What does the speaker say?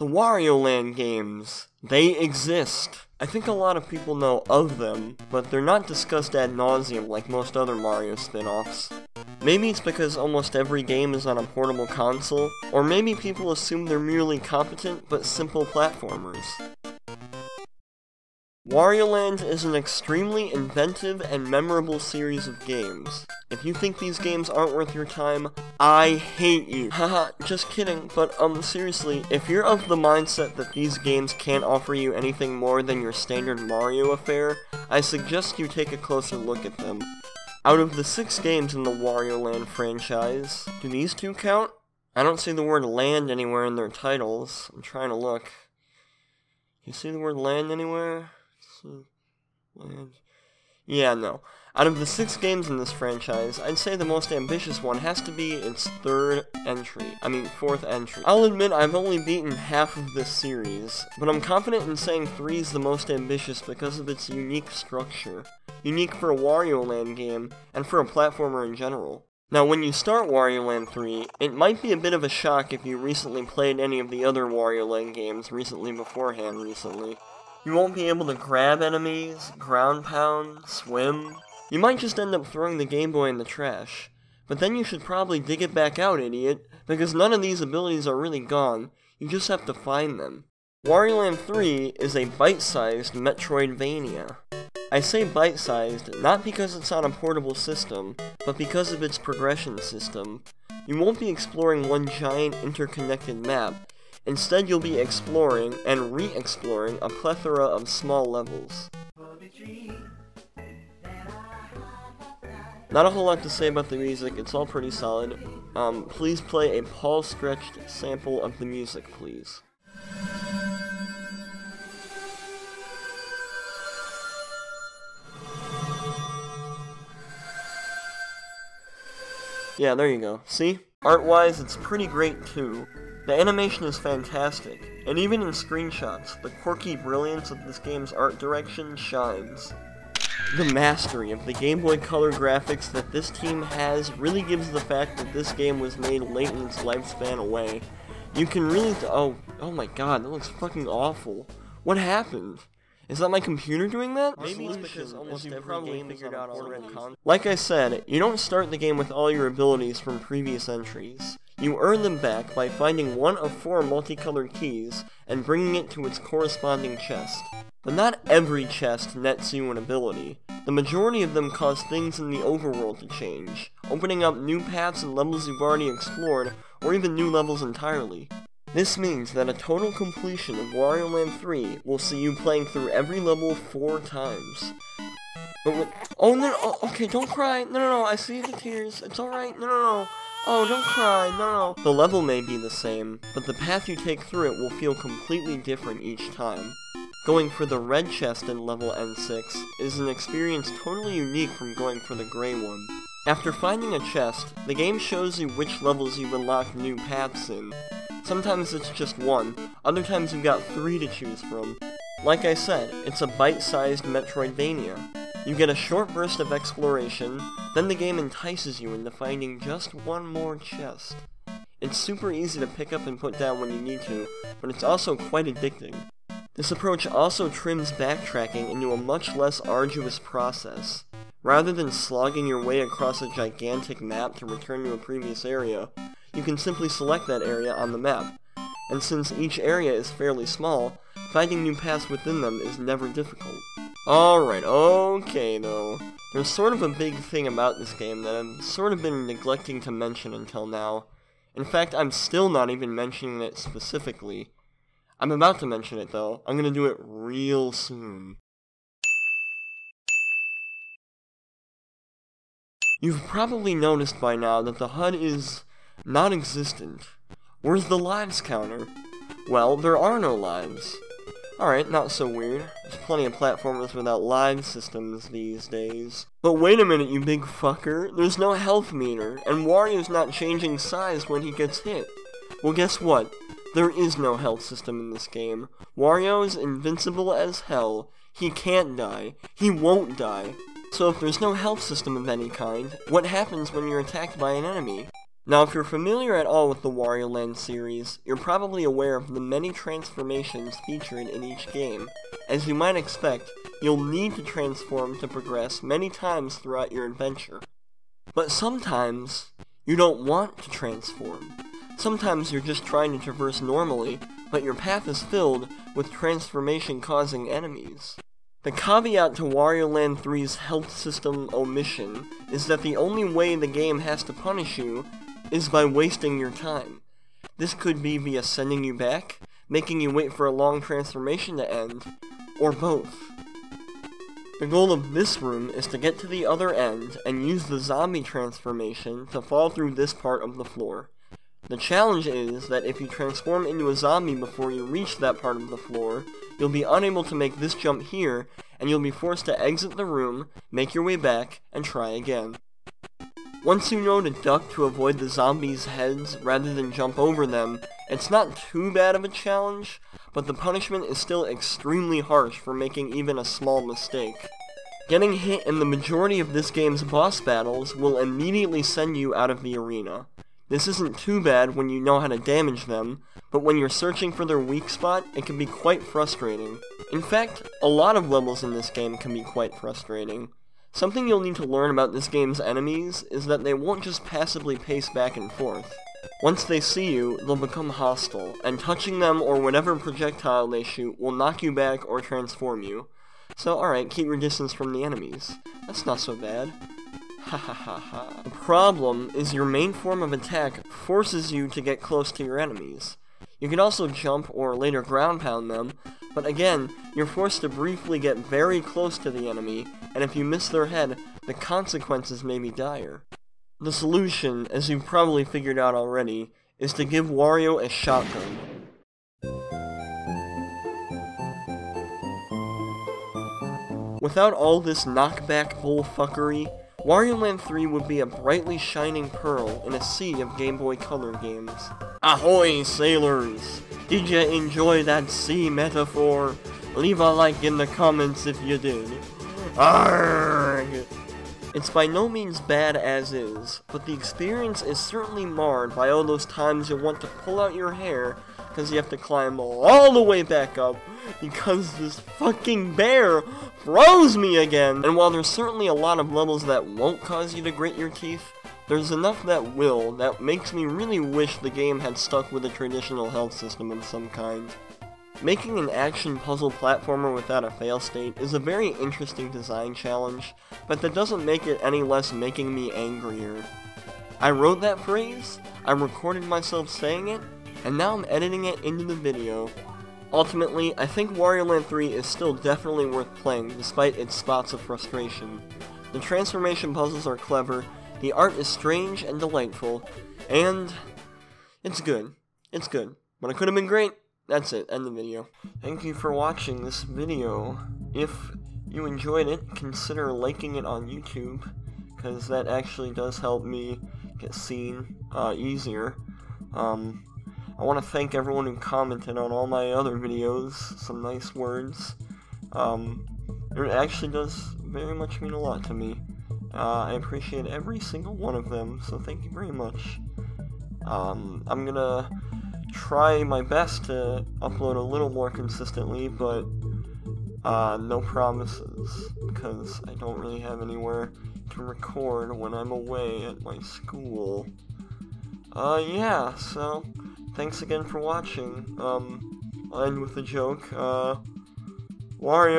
The Wario Land games. They exist. I think a lot of people know of them, but they're not discussed ad nauseum like most other Mario spin-offs. Maybe it's because almost every game is on a portable console, or maybe people assume they're merely competent but simple platformers. Wario Land is an extremely inventive and memorable series of games. If you think these games aren't worth your time, I hate you. Haha, just kidding, but um, seriously, if you're of the mindset that these games can't offer you anything more than your standard Mario affair, I suggest you take a closer look at them. Out of the six games in the Wario Land franchise, do these two count? I don't see the word land anywhere in their titles. I'm trying to look. You see the word land anywhere? Land. Yeah, no. Out of the six games in this franchise, I'd say the most ambitious one has to be its third entry. I mean, fourth entry. I'll admit I've only beaten half of this series, but I'm confident in saying 3 is the most ambitious because of its unique structure. Unique for a Wario Land game, and for a platformer in general. Now, when you start Wario Land 3, it might be a bit of a shock if you recently played any of the other Wario Land games recently beforehand recently. You won't be able to grab enemies, ground pound, swim. You might just end up throwing the Game Boy in the trash. But then you should probably dig it back out, idiot, because none of these abilities are really gone. You just have to find them. Wario Land 3 is a bite-sized Metroidvania. I say bite-sized not because it's on a portable system, but because of its progression system. You won't be exploring one giant interconnected map, Instead, you'll be exploring and re-exploring a plethora of small levels. Not a whole lot to say about the music, it's all pretty solid. Um, please play a Paulstretched sample of the music, please. Yeah, there you go. See? Art-wise, it's pretty great too. The animation is fantastic, and even in screenshots, the quirky brilliance of this game's art direction shines. The mastery of the Game Boy Color graphics that this team has really gives the fact that this game was made late in its lifespan away. You can really oh, oh my god, that looks fucking awful. What happened? Is that my computer doing that? Maybe it's because almost every game figured out already. Like I said, you don't start the game with all your abilities from previous entries. You earn them back by finding one of four multicolored keys and bringing it to its corresponding chest. But not every chest nets you an ability. The majority of them cause things in the overworld to change, opening up new paths and levels you've already explored, or even new levels entirely. This means that a total completion of Wario Land 3 will see you playing through every level four times. But oh no, oh, okay, don't cry, no, no, no, I see the tears, it's alright, no, no, no. Oh, don't cry, no. The level may be the same, but the path you take through it will feel completely different each time. Going for the red chest in level N6 is an experience totally unique from going for the gray one. After finding a chest, the game shows you which levels you've unlocked new paths in. Sometimes it's just one, other times you've got three to choose from. Like I said, it's a bite-sized Metroidvania. You get a short burst of exploration, then the game entices you into finding just one more chest. It's super easy to pick up and put down when you need to, but it's also quite addicting. This approach also trims backtracking into a much less arduous process. Rather than slogging your way across a gigantic map to return to a previous area, you can simply select that area on the map. And since each area is fairly small, finding new paths within them is never difficult. Alright, okay though. There's sort of a big thing about this game that I've sort of been neglecting to mention until now. In fact, I'm still not even mentioning it specifically. I'm about to mention it though. I'm gonna do it real soon. You've probably noticed by now that the HUD is non-existent. Where's the lives counter? Well, there are no lives. Alright, not so weird. There's plenty of platformers without live systems these days. But wait a minute, you big fucker. There's no health meter, and Wario's not changing size when he gets hit. Well, guess what? There is no health system in this game. Wario's invincible as hell. He can't die. He won't die. So if there's no health system of any kind, what happens when you're attacked by an enemy? Now, if you're familiar at all with the Wario Land series, you're probably aware of the many transformations featured in each game. As you might expect, you'll need to transform to progress many times throughout your adventure. But sometimes, you don't want to transform. Sometimes you're just trying to traverse normally, but your path is filled with transformation-causing enemies. The caveat to Wario Land 3's health system omission is that the only way the game has to punish you is by wasting your time. This could be via sending you back, making you wait for a long transformation to end, or both. The goal of this room is to get to the other end and use the zombie transformation to fall through this part of the floor. The challenge is that if you transform into a zombie before you reach that part of the floor, you'll be unable to make this jump here, and you'll be forced to exit the room, make your way back, and try again. Once you know to duck to avoid the zombies' heads rather than jump over them, it's not too bad of a challenge, but the punishment is still extremely harsh for making even a small mistake. Getting hit in the majority of this game's boss battles will immediately send you out of the arena. This isn't too bad when you know how to damage them, but when you're searching for their weak spot, it can be quite frustrating. In fact, a lot of levels in this game can be quite frustrating. Something you'll need to learn about this game's enemies is that they won't just passively pace back and forth. Once they see you, they'll become hostile, and touching them or whatever projectile they shoot will knock you back or transform you. So alright, keep your distance from the enemies. That's not so bad. Ha ha ha ha. The problem is your main form of attack forces you to get close to your enemies. You can also jump or later ground pound them, but again, you're forced to briefly get very close to the enemy, and if you miss their head, the consequences may be dire. The solution, as you've probably figured out already, is to give Wario a shotgun. Without all this knockback bullfuckery, Wario Land 3 would be a brightly shining pearl in a sea of Game Boy Color games. Ahoy, sailors! Did you enjoy that sea metaphor? Leave a like in the comments if you did. Arrgh! It's by no means bad as is, but the experience is certainly marred by all those times you want to pull out your hair because you have to climb all the way back up because this fucking bear froze me again. And while there's certainly a lot of levels that won't cause you to grit your teeth, there's enough that will that makes me really wish the game had stuck with a traditional health system of some kind. Making an action puzzle platformer without a fail state is a very interesting design challenge, but that doesn't make it any less making me angrier. I wrote that phrase, I recorded myself saying it, and now I'm editing it into the video. Ultimately, I think Wario Land 3 is still definitely worth playing despite its spots of frustration. The transformation puzzles are clever, the art is strange and delightful, and it's good. It's good. But it could have been great. That's it. End the video. Thank you for watching this video. If you enjoyed it, consider liking it on YouTube, because that actually does help me get seen uh, easier. Um, I want to thank everyone who commented on all my other videos, some nice words. Um, it actually does very much mean a lot to me. Uh, I appreciate every single one of them, so thank you very much. Um, I'm gonna try my best to upload a little more consistently, but uh, no promises, because I don't really have anywhere to record when I'm away at my school. Uh, yeah, so... Thanks again for watching. Um, I'll end with a joke. Uh, Wario